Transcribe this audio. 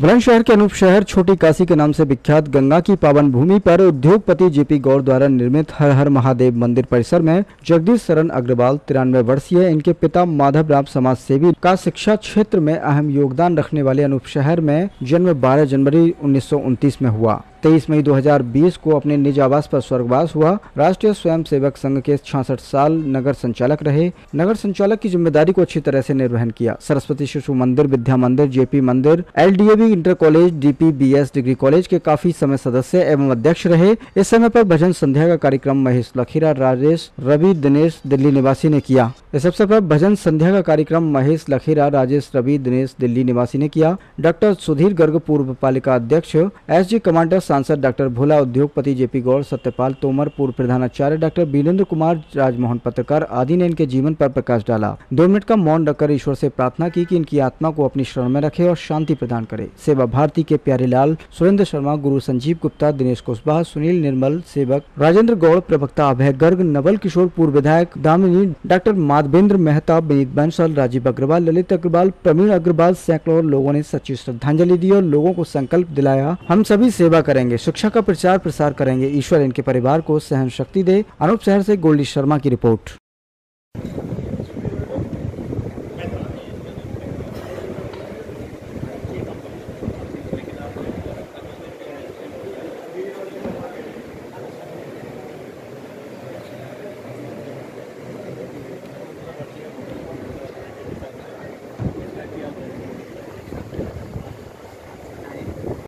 बुलंदशहर के अनूप शहर छोटी काशी के नाम से विख्यात गंगा की पावन भूमि पर उद्योगपति जेपी गौर द्वारा निर्मित हर हर महादेव मंदिर परिसर में जगदीश शरण अग्रवाल, तिरानवे वर्षीय इनके पिता माधव राम समाज सेवी का शिक्षा क्षेत्र में अहम योगदान रखने वाले अनूप शहर में जन्म 12 जनवरी उन्नीस सौ उनतीस में हुआ। 23 मई 2020 को अपने निज आवास पर स्वर्गवास हुआ। राष्ट्रीय स्वयं सेवक संघ के छियासठ साल नगर संचालक रहे। नगर संचालक की ज़िम्मेदारी को अच्छी तरह से निर्वहन किया। सरस्वती शिशु मंदिर, Vidya Mandir, JP Mandir L inter college, DPBS degree college के काफ़ी समय सदस्य एवं अध्यक्ष रहे। इस समय पर भजन संध्या का कार्यक्रम महेश लखीरा, राजेश, रवि, दिनेश, दिल्ली निवासी ने किया। इस अवसर पर भजन संध्या का कार्यक्रम महेश लखीरा, राजेश, रवि, दिनेश, दिल्ली निवासी ने किया। डॉक्टर सुधीर गर्ग, पूर्व पालिका अध्यक्ष, एसजी कमांडर सांसद डॉक्टर भोला, उद्योगपति जेपी गौड़, सत्यपाल तोमर, पूर्व प्रधानाचार्य डॉक्टर वीरेंद्र कुमार, राजमोहन पत्रकार आदि ने इनके जीवन पर प्रकाश डाला। दो मिनट का मौन रखकर ईश्वर से प्रार्थना की कि इनकी आत्मा को अपनी शरण में रखे और शांति प्रदान करे। सेवा भारती के प्यारे लाल, सुरेंद्र शर्मा, गुरु संजीव गुप्ता, दिनेश कुशवाहा सुनील निर्मल, सेवक राजेंद्र गौड़, प्रवक्ता अभय गर्ग, नवल किशोर, पूर्व विधायक दामिनी, डॉक्टर माधवेंद्र मेहता, विनीत बंसल, राजीव अग्रवाल, ललित अग्रवाल, प्रवीण अग्रवाल, सैकड़ों लोगों ने सच्ची श्रद्धांजलि दी और लोगों को संकल्प दिलाया, हम सभी सेवा करेंगे करेंगे। शिक्षा का प्रचार प्रसार करेंगे। ईश्वर इनके परिवार को सहन शक्ति दे। अनूप शहर से गोल्डी शर्मा की रिपोर्ट।